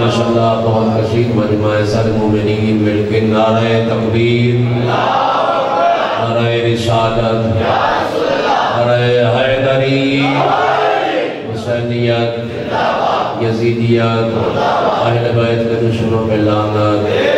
माशाअल्लाह बहुत कशीर मजमा सर मोमिनीन मिलके नारे तकबीर नारे रिसालत नारे हैदरी हुसैनियत यजीदियत अहल बैत के दुश्मनों पे लानत सलावत पर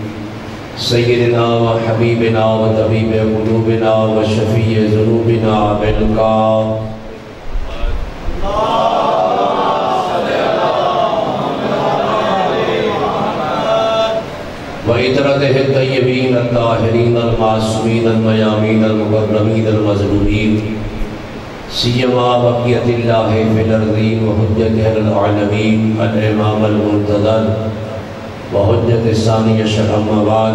मुहम्मद व हबीबिना व तबीब कुलूबिना व शफीय ज़ुनूबिना बिलका वइतरतह तय्यबीन अत्ताहिरीन अलमासूमीन अलमयामीन अलमुकर्रमीन अलमज़लूमीन सियमा बक़ियतिल्लाह फिल अर्ज़ीन व हुज्जतिल आलमीन अल इमाम अल मुंतज़र व हुज्जत सानिय शरम बाद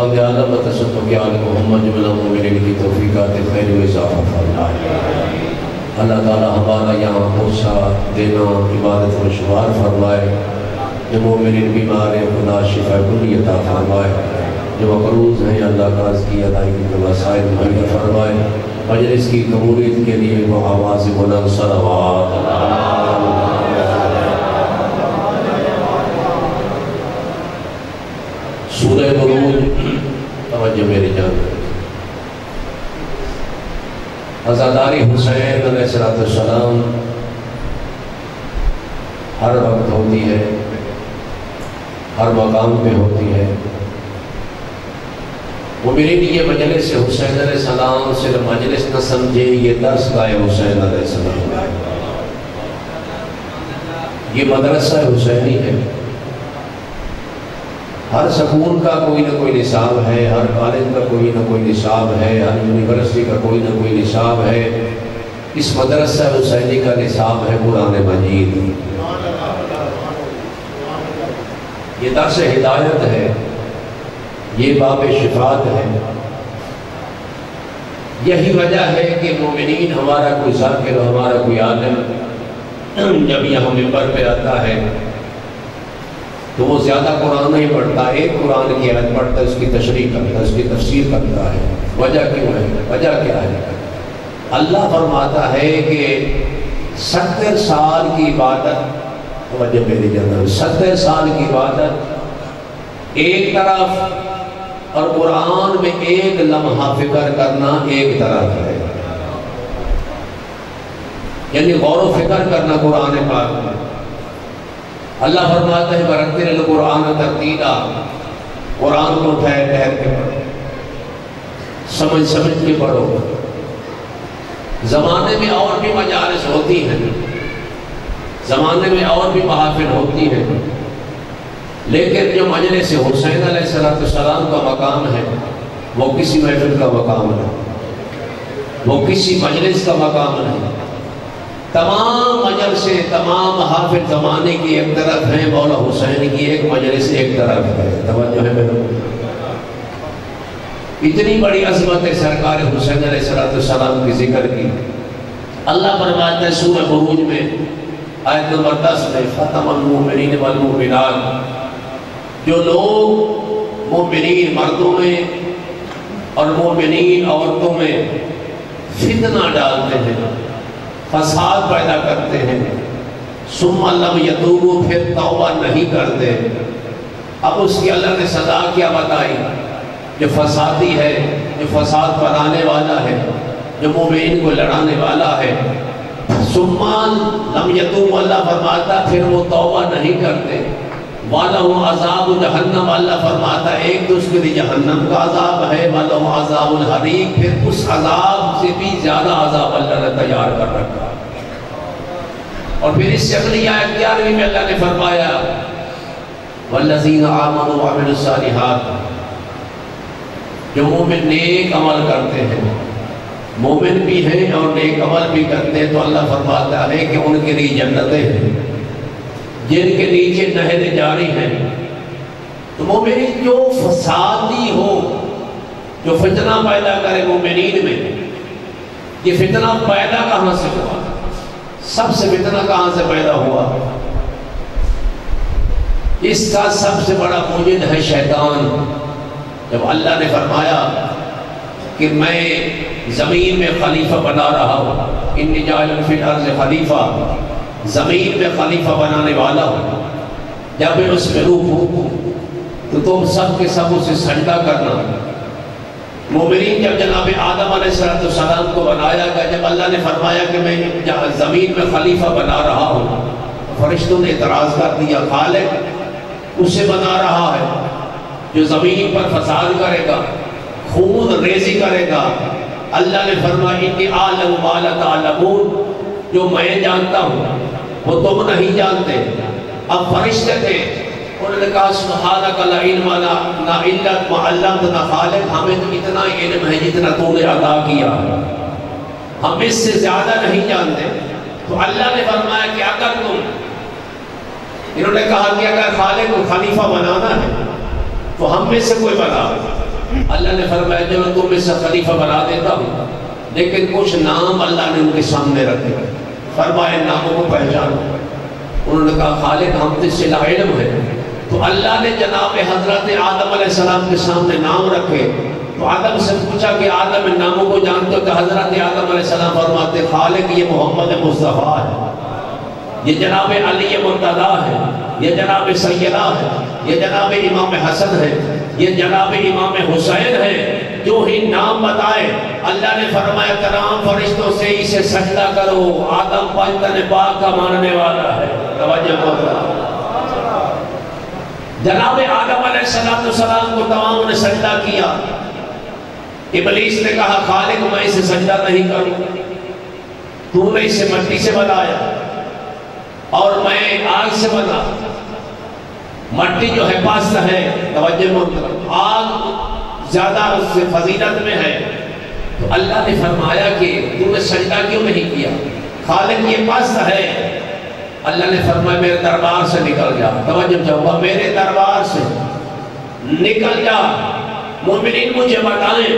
अल्लाह ताला मतसत्तु मोहम्मद जुमला की तौफीकात खैर इजाफा फरमाए अल्लाह ताला हमारा यहाँ भरोसा देना, इबादत में शुमार फरमाए, जो मोमिन बीमार है, खुदा शिफा कुल्ली फरमाए। जो मकरूज हैं अल्लाह कर्ज की अदायगी के वसाइल मुहैया फरमाए। मजलिस की कबूलियत के लिए वो आवाज़ बुलंद, सलवात। सूरह बुरूज तवज्जो मेरी जान अजादारी हुसैन अलैहिस्सलाम हर वक्त होती है, हर मकाम पे होती है। वो मेरे लिए मजलिस हुसैन सलाम सिर्फ़ मजलिस न समझे, ये दर्स है हुसैन सलाम ये मदरसा हुसैनी है। हर सकून का कोई ना कोई निसाब है, हर कॉलेज का कोई ना कोई निसाब है, हर यूनिवर्सिटी का कोई ना कोई निसाब है। इस मदरसा हुसैनी का निसाब है कुरान मजीद। ये दर्स हिदायत है, ये बाब शिफात है। यही वजह है कि मोमिनीन हमारा कोई जाकिर हमारा कोई आलम जब यहाँ मिंबर पे आता है तो वो ज़्यादा कुरान नहीं पढ़ता, एक कुरान की आयत पढ़ता है, उसकी तशरी करता है, उसकी तफसीर करता है। वजह क्यों है? वजह क्या है? अल्लाह फरमाता है कि सत्तर साल की इबादत वजह मेरी जगह सत्तर साल की इबादत एक तरफ़ और कुरान में एक लम्हा फ़िक्र करना एक तरफ़ है। यानी गौर फ़िक्र करना कुरान पाक में। अल्लाह फरमाता है बरतिल कुरान तरतीला कुरान को ठहर ठहर के पढ़ो। समझ समझ के पढ़ो। जमाने में और भी मजारस होती हैं। जमाने में और भी महाफिल होती हैं। लेकिन जो मजलिस हुसैन सलाम का मकाम है, वो किसी महफिल का मकाम नहीं वो किसी मजलिस का मकाम नहीं। तमाम मजल से, तमाम हाफिज जमाने की एक तरफ़ है, मौला हुसैन की एक मजलिस एक तरफ़ है। तवज्जो है मेरे। इतनी बड़ी अजमत है सरकार हुसैन सलाम की ज़िक्र की। अल्लाह फरमाता है, सूरह में, आयत नंबर दस में फ़तमिन वलमिनात जो लोग मोमिनीन मर्दों में और मोमिनीन औरतों में फितना डालते हैं फसाद पैदा करते हैं। सुमलम यतूबू फिर तौबा नहीं करते। अब उसकी अल्लाह ने सजा क्या बताई? जो फसादी है, जो फसाद बनाने वाला है, जो मोमिन को लड़ाने वाला है। सुमान लम यतूम अल्लाह फरमाता, फिर वो तौबा नहीं करते। वाला अजाब जहन्नम, अल्लाह फरमाता एक तो उसके लिए जहन्नम का अजाब है वाला अजाब फिर उस अजाब से भी ज़्यादा अजाब अल्लाह ने तैयार कर रखा। और फिर इससे अगली आयत ग्यारहवीं में अल्लाह ने फरमाया, वल्लजीन आमन जो मोमिन नेक अमल करते हैं, मोमिन भी हैं और नेक अमल भी करते हैं तो अल्लाह फरमाता है कि उनके लिए जन्नतें हैं। जिनके नीचे नहरें जारी हैं। तो मोमिन जो फसादी हो, जो फितना पैदा करे वो मोमिन में, ये फितना पैदा कहाँ से हुआ? सबसे फितना कहाँ से पैदा हुआ? इसका सबसे बड़ा मुजिद है शैतान। जब अल्लाह ने फरमाया कि मैं ज़मीन में खलीफा बना रहा हूँ इन से खलीफा। ज़मीन में खलीफा बनाने वाला हो जब मैं उसमें रूप हूँ तो तुम सब के सब उसे सजदा करना। मोमिन जब जनाब आदम सलाम को बनाया गया, जब अल्लाह ने फरमाया कि मैं ज़मीन में खलीफा बना रहा हूँ, फरिश्तों ने इतराज़ कर दिया खालिक उसे बना रहा है, जो ज़मीन पर फसाद करेगा, खून रेजी करेगा। अल्लाह ने फरमाया कि आलम जो मैं जानता हूँ वो तुम नहीं जानते। अब फरिश्ते थे। उन्होंने कहा सुहाना अल्लाह ना खालिक, हमें तो इतना इल्म है जितना तूने अदा किया। हम इससे ज़्यादा नहीं जानते। तो अल्लाह ने फरमाया कि अगर तुम? इन्होंने कहा कि अगर खालिक को खलीफा बनाना है तो हम में से कोई बना। अल्लाह ने फरमाया, चलो तुम इसे खलीफा बना देता हूँ, लेकिन कुछ नाम अल्लाह ने उनके सामने रखे फरमाए, नामों को पहचानो। उन्होंने कहा, खालिद, हम तो इससे है। तो अल्लाह ने जनाब हज़रत आदम सलाम के सामने नाम रखे। तो आदम से पूछा कि, आदम नामों को जानते हो? तो हज़रत आदम सलाम फरमाते, खालिद, ये मोहम्मद मुस्तफ़ा है। ये जनाब अली मुर्तदा है। ये जनाब सैदा है। ये जनाब इमाम हसन है। ये जनाब इमाम हुसैन है। जो ही नाम बताए अल्लाह ने फरमाया तमाम फरिश्तों से इसे सजदा करो। आदम पंचन पाक का मानने वाला है। जनाब आदम सलाम को तमाम ने सजदा किया। इबलीस ने कहा खालिक मैं इसे सजदा नहीं करूँ। तूने इसे मट्टी से बनाया और मैं आग से बना। मट्टी जो है पास है। तवज्जो आग ज़्यादा उससे फजीलत में है। तो अल्लाह ने फरमाया कि तूने सजदा क्यों नहीं किया? खालिक ये पास है। अल्लाह ने फरमाया, मेरे दरबार से निकल जा। तवज्जो मेरे दरबार से निकल जा। मोमिन मुझे बताएँ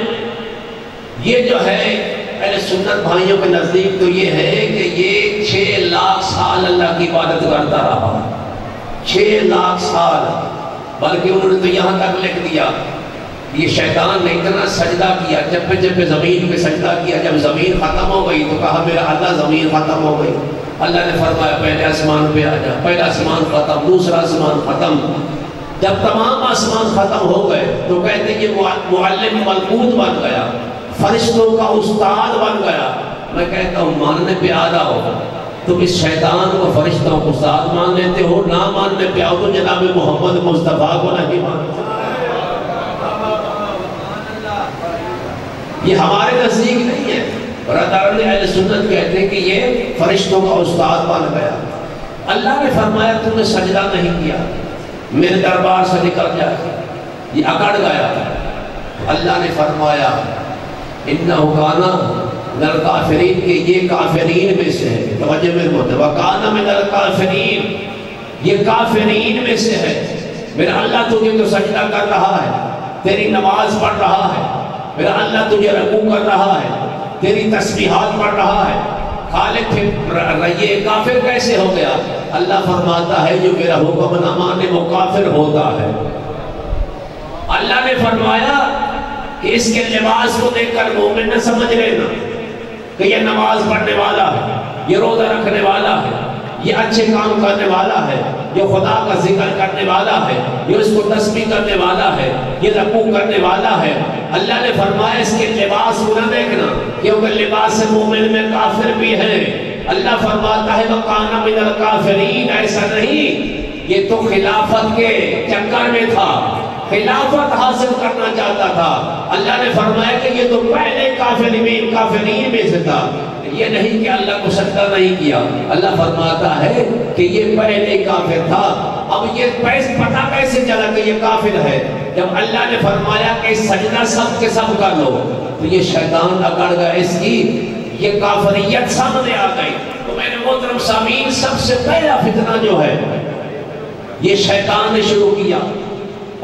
ये जो है पहले सुन्नत भाइयों के नज़दीक तो ये है कि ये छह लाख साल अल्लाह की इबादत करता रहा। छह लाख साल। बल्कि उन्होंने तो यहाँ तक लिख दिया। ये शैतान ने इतना सजदा किया जब पे जब पे ज़मीन पे सजदा किया, जब ज़मीन खत्म हो गई तो कहा, मेरा अल्लाह ज़मीन खत्म हो गई। अल्लाह ने फरमाया, पहले आसमान पे आ जा। पहला आसमान खत्म, दूसरा आसमान खत्म। जब तमाम आसमान खत्म हो गए तो कहते कि मुअल्लिम मलकूत बन गया, फरिश्तों का उस्ताद बन गया। मैं कहता हूँ, मानने पे आधा होगा। तुम इस शैतान को फरिश्तों को साथ मान लेते हो, ना मानने पे आओ तो जनाब मोहम्मद मुस्तफ़ा को नहीं मानते। ये हमारे नज़दीक नहीं है। और सुन्नत कहते हैं कि ये फरिश्तों का उस्ताद बन गया। अल्लाह ने फरमाया, तुमने सजदा नहीं किया। मेरे दरबार से निकल जाए ये अकड़ गया। अल्लाह ने फरमाया इन्ना हुकाना नल काफरीन, के ये काफरीन में से है। तवज्जो में वकाना में नल काफरीन, ये काफरीन में से है। मेरा अल्लाह तुझे तो सजदा कर रहा है। तेरी नमाज़ पढ़ रहा है। मेरा अल्लाह तुझे रकू कर रहा है, तेरी तस्बीहात पढ़ रहा है। खालिद फिर ये काफिर कैसे हो गया? अल्लाह फरमाता है, जो मेरा हुक्म न माने वो काफिर होता है। अल्लाह ने फरमाया कि इसके लिबास को देखकर मोमिन न समझ लेना कि ये नमाज़ पढ़ने वाला है ये रोजा रखने वाला है ये अच्छे काम करने वाला है। ये खुदा का ज़िक्र करने वाला है, ये उसको तस्वीर करने वाला है, ये रकू करने वाला है। अल्लाह ने फरमाया, इसके लिबास को न देखना, क्योंकि लिबास से मोमिन में काफिर भी है। अल्लाह फरमाता है वकाना मिनल काफिरीन ऐसा नहीं, ये तो खिलाफत के चक्कर में था। खिलाफत हासिल करना चाहता था। अल्लाह ने फरमाया कि ये तो पहले काफिरीन काफिरीन में से था। ये नहीं कि अल्लाह को सजदा नहीं किया। अल्लाह फरमाता है कि ये पहले काफिर था। अब ये पैसे पता कैसे चला कि ये काफिर है? जब अल्लाह ने फरमाया कि सजना सब के सब कर लो तो ये शैतान अकड़ गया इसकी, ये काफरियत सामने आ गई। तो मैंने मोहतरम सामीन, सबसे पहला फितना जो है, ये शैतान ने शुरू किया।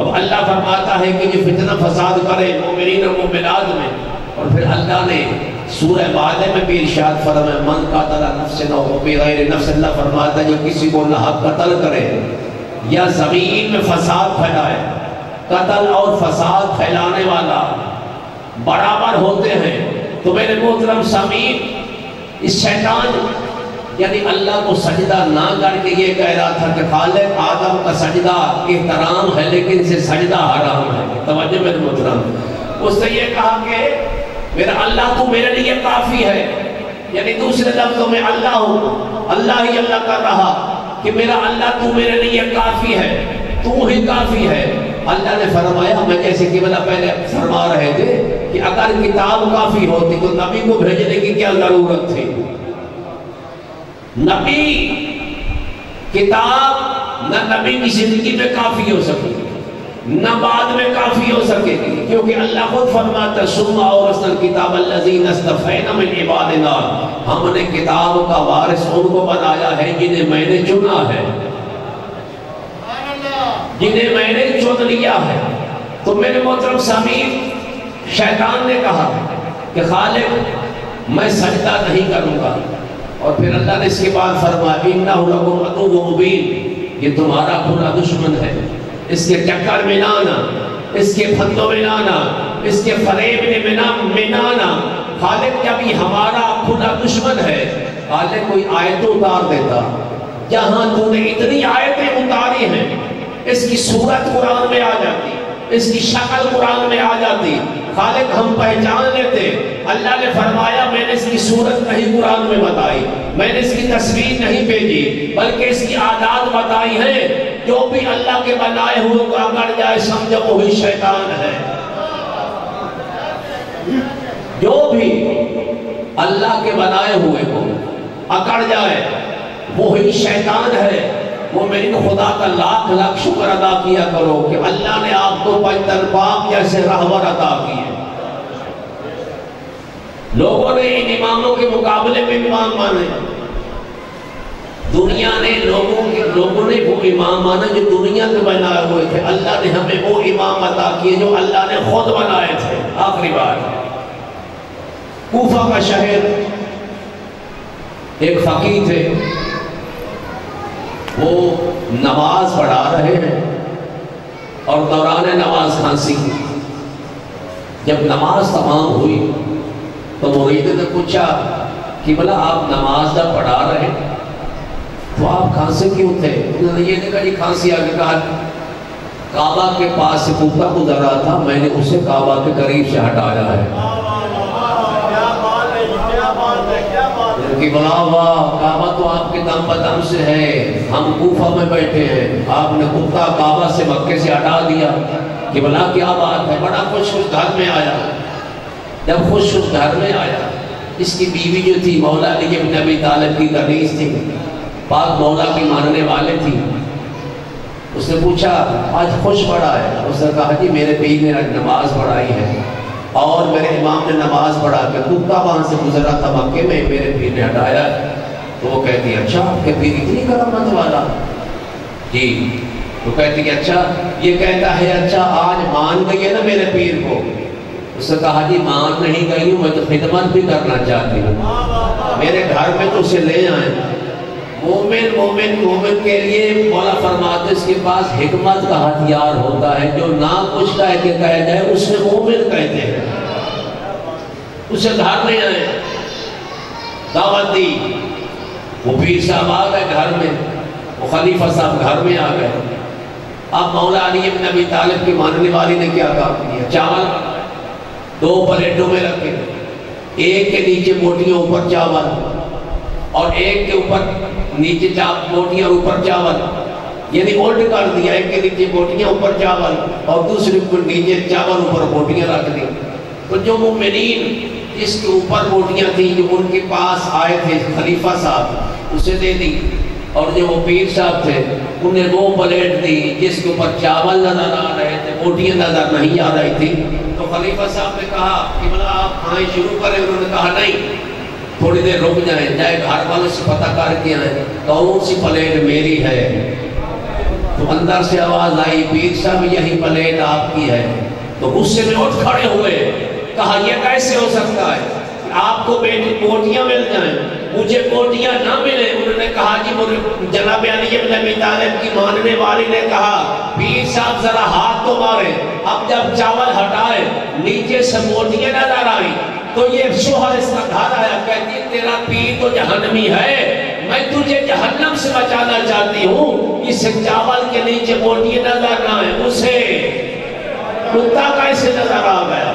अब अल्लाह फरमाता है कि ये फितना फसाद करे मोमिन मिलाद में। और फिर अल्लाह ने सूरह वादे में भी इरशाद फरमाया, मन का तला नफ्स न हो बेगैर नफ्स, अल्लाह फरमाता है जो किसी को अल्लाह कत्ल करे या ज़मीन में फसाद फैलाए, कत्ल और फसाद फैलाने वाला बराबर होते हैं तो मेरे मोहतरम समीन इस शैतान यानी अल्लाह को सजदा ना करके ये कह रहा था कि खाले आदम का सजदा एहतराम है, लेकिन से सजदा हराम है। तवज्जो मेरे मोहतरम। उसने ये कहा कि मेरा अल्लाह तो मेरे लिए काफ़ी है। यानी दूसरे लफ्जों में अल्लाह हूँ। अल्लाह ही अल्लाह कर रहा कि मेरा अल्लाह तू मेरे लिए काफ़ी है, तू ही काफ़ी है। अल्लाह ने फरमाया, मैं जैसे कि मतलब पहले फरमा रहे थे कि अगर किताब काफ़ी होती तो नबी को भेजने की क्या ज़रूरत थी? नबी। किताब न नबी की ज़िंदगी में काफ़ी हो सकी, न बाद में काफ़ी हो सकेगी क्योंकि अल्लाह खुद फरमाता और किताब हमने किताब का वारिस उनको बनाया है जिन्हें मैंने चुना है। जिन्हें मैंने चुन लिया है। तो मेरे मोहतरम समीर शैतान ने कहा कि खालिद, मैं सजदा नहीं करूँगा। और फिर अल्लाह ने इसके बाद फरमाया इन्ना मुबीन। ये तुम्हारा पूरा दुश्मन है। इसके चक्कर में ना आना, इसके फंदों में ना आना, इसके फरेब में ना ना आना। खालिद जब ये हमारा खुदा दुश्मन है। खालिद कोई आयत उतार देता। जहाँ तूने इतनी आयतें उतारी हैं, इसकी सूरत कुरान में आ जाती। इसकी शक्ल कुरान में आ जाती। खालिद, हम पहचान लेते। अल्लाह ने फरमाया, मैंने इसकी सूरत नहीं कुरान में बताई। मैंने इसकी तस्वीर नहीं भेजी, बल्कि इसकी आदात बताई है। जो भी अल्लाह के बनाए हुए को अगर जाए, समझो वही शैतान है। जो भी अल्लाह के बनाए हुए को अकड़ जाए, वो ही शैतान है। मेरी खुदा का लाख लाख शुक्र अदा किया करो कि अल्लाह ने आपको पाक जैसे रहबर अदा किए लोगों ने इन इमामों के मुकाबले में इमाम माने। दुनिया ने लोगों के लोगों ने वो इमाम माना जो दुनिया के बनाए हुए थे। अल्लाह ने हमें वो इमाम अदा किए जो अल्लाह ने खुद बनाए थे। आखिरी बार कूफा का शहर। एक फकीर थे। वो नमाज़ पढ़ा रहे हैं और दौरान नमाज़ खांसी जब नमाज़ तमाम हुई तो मुरीद ने पूछा कि बोला आप नमाज़ जब पढ़ा रहे हैं? तो आप खांसी क्यों थे? उन्होंने ये देखा जी, खांसी आगे कहा, काबा के पास से कुत्ता गुजर रहा था, मैंने उसे काबा के करीब से हटाया है। कि काबा तो आपके दम बदम से है। हम कूफा में बैठे हैं। आपने कुत्ता काबा से मक्के से हटा दिया। कि बोला, क्या बात है, बड़ा खुश उस घर में आया। जब खुश उस घर में आया, इसकी बीवी जो थी, मौला अली के नबी तालब की कनीज थी। पाक मौला की मानने वाले थी। उसने पूछा, आज खुश पड़ा है? उसने कहा, जी, मेरे पीर ने आज नमाज़ पढ़ाई है। और मेरे इमाम ने नमाज़ पढ़ा के कुत्ता वहाँ से गुजरा था मक्के में, मेरे पीर ने हटाया। तो वो कहती अच्छा आपके पीर इतनी करामत वाला। जी तो कहती कि अच्छा ये कहता है अच्छा आज मान गई है ना मेरे पीर को? उसने कहा, जी, मान नहीं गई हूँ, मैं तो खिदमत भी करना चाहती हूँ। मेरे घर में तो उसे ले आए। मोमिन मोमिन मोमिन के लिए मौला फरमाते इसके पास हिकमत का हथियार होता है। जो ना कुछ कह के कह जाए उसे मोमिन कहते हैं। उसे घर में आए। दावत दी। वो पीर साहब आ गए घर में। वो खलीफा साहब घर में आ गए। अब मौला अली नबी तालिब की मानने वाली ने क्या काम किया? चावल। दो प्लेटों में रखे एक के नीचे मोटियों ऊपर चावल। और एक के ऊपर नीचे चाप बोटियाँ ऊपर चावल। यानी उल्ट कर दिया, एक के नीचे बोटियाँ ऊपर चावल, और दूसरे को नीचे चावल ऊपर बोटियाँ रख दी। तो जो मुमिनीन जिसके ऊपर बोटियाँ थी, जो उनके पास आए थे, खलीफा साहब, उसे दे दी। और जो वो पीर साहब थे, उन्हें वो प्लेट दी, जिसके ऊपर चावल नज़र आ रहे थे बोटियाँ नज़र नहीं आ रही थी। तो खलीफा साहब ने कहा कि मतलब आप खाए शुरू करें? उन्होंने कहा, नहीं। थोड़ी देर रुक जाए जाए घर वालों से पता करके आए कौन सी प्लेट मेरी है। तो अंदर से आवाज़ आई पीर साहब, यही प्लेट आपकी है। तो गुस्से में उठ खड़े हुए। कहा यह कैसे हो सकता है आपको बेटी बोटियाँ मिल जाए? मुझे बोटियाँ ना मिले? उन्होंने कहा कि जनाब की मानने वाली ने कहा पीर साहब, जरा हाथ तो मारे। अब जब चावल हटाए, नीचे से बोटियाँ नज़र आई तो ये शोहर इसका घर आया कहती तेरा पीर तो जहनमी है। मैं तुझे जहन्नम से बचाना चाहती हूँ। इसे चावल के नीचे मोटी नज़र ना है उसे कुत्ता कैसे नज़र आ गया।